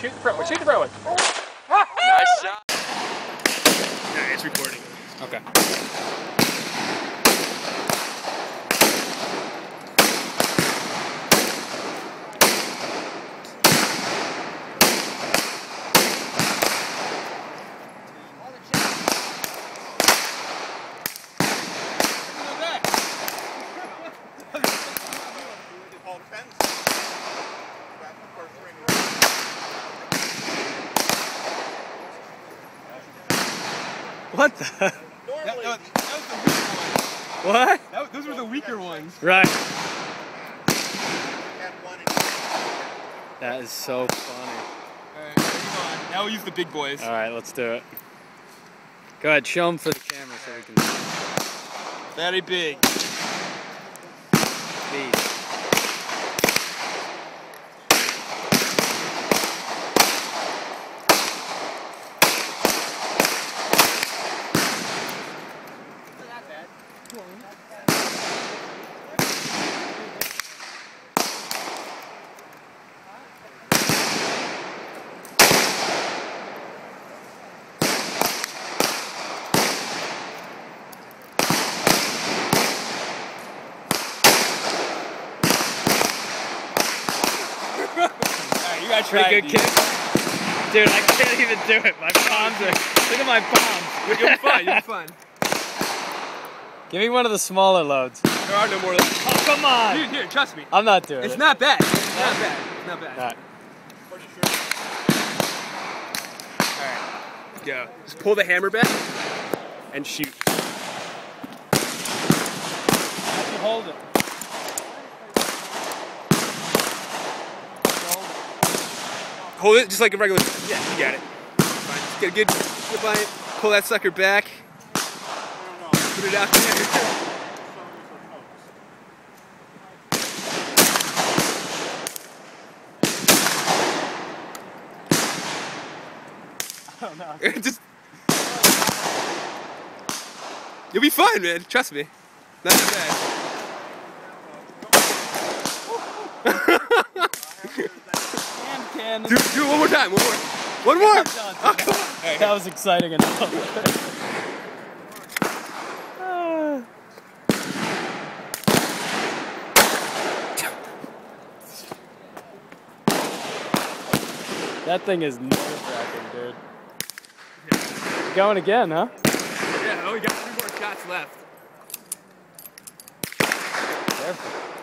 Shoot the front one. Shoot the front one. Nice shot. Yeah, it's recording. Okay. What the? That, that that was the weaker one. What? That, those were the weaker ones. Right. That is so funny. Alright. Now we'll use the big boys. All right, let's do it. Go ahead, show them for the camera so we can see. Very big. see. Alright, you gotta try Pretty good kick. Dude, I can't even do it. My palms are. Look at my palms. You're fine, You're fine. Give me one of the smaller loads. There are no more loads. Oh, come on. Dude, here, trust me. I'm not doing It's it. It's not bad. It's not bad. It's not bad. All right. Alright, go. Just pull the hammer back and shoot. Hold it. Hold it just like a regular. Yeah, you got it. Fine. Just get a good, good line. Pull that sucker back. Put it out there. Oh, no. just. You'll be fine, man. Trust me. Not that Can. Do, do it one more time. One more. One more. Oh, come on. All right. That was exciting enough. That thing is nerve wracking, dude. Going again, huh? Yeah, oh, we got three more shots left. Careful.